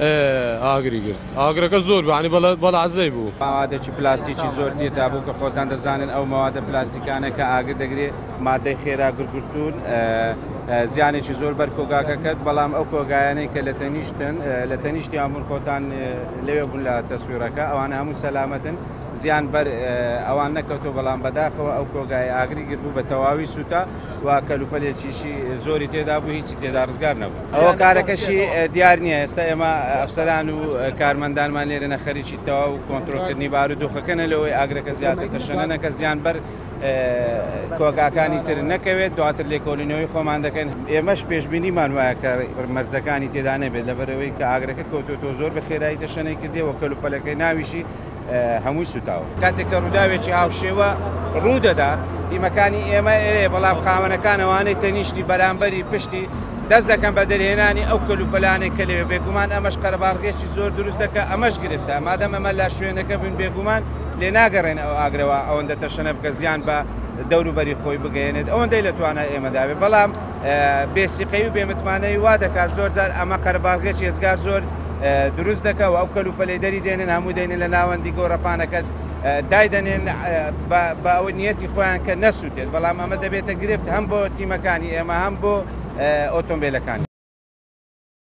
ئێ ئاگری گرت ئاگرەکە زۆر بوو یانی بەلەعەزەی بوو. مەوادێکی پلاستیکی زۆر تێدا بوو کە خۆتان دەزانن ئەو مەوادە پلاستیکانە کە ئاگر دەگرێ مادەی خێرا گورگورتوون زیانێکی زۆر بەر کۆگاکە کەت بەڵام ئەو کۆگایانەی کە لە تەنیشتن لە تەنیشتیان بوون خۆتان لەوێ بوون لە تەسویرەکە ئەوانە هەموو سەلامەتن زیان بەر ئەوان نەکەوتو بەڵام بەداخەوە ئەو کۆگای ئاگری گربوو بە تەواوی سووتا و کەلوپەلێکیشی زۆری تێدا بوو هیچی تێدا ڕزگار نەبوو. ئەوە کارەکەشی دیار نییە ئێستا ئێمە ئەفسەران و کارمەندانمان لێرەنە خەریکی تەواو و کۆنتترۆلکردنی بار و دۆخەکەنە لەوەی ئاگرەکە زیاتر دەشەنەکە زیان بەر کۆگاکانی تر نەکەوێت دواتر لێکۆلینەوەی خۆمان دەکەن ئێمەش پێشببینیمان وایە کە مەرجەکانی تێدا نەبێت لەبەرەوەی کە ئاگرەکە کەوتۆتۆ زۆر بە خێرایی دەشەنەی کردێەوە کەلوپەلەکەی ناویشی هەمووی سوتاوە. کاتێک کە ڕووداوێکی هاوشێوە ڕوودەدا، تیمەکانی ئێمە ئەرێ بەڵام خاوەنەکان ئەوانەی تەنیشتی بەرامبەری پشتی، دەست دەکەن بە دەرهێنانی ئەو کەلوپەلانەی کە لەوێ بێگومان ئەمەش قەرەباڵغیەکی زۆر دروست دەکا ئەمەش گرفتە مادەم ئەمە لە شوێنەکە بووین بێگومان لێ ناگەڕێن ئەو ئاگرەوە ئەوەندە تەشەنە بکە زیان بە دەوروبەری خۆی بگەیەنێت ئەوەندەی لە توانای ئێمەدا بێت بەڵام بێ سیقەی و بێ متمانەی وا دەکات زۆر جار ئەمە قەرەباڵغێکی ئێجگار زۆر دروست دەکە و ئەو کەل و پەلەی دەری دێنن هەموو دێنن لە ناوەندی گۆڕەپانەکەت دایدەنێن بە ئەوە نیەتی خۆیان کە نەسووتێت بەڵام ئەمە دەبێتە گرفت هەم بۆ تیمەکانی ئێمە هەم بۆ ئۆتۆمبیلەکانی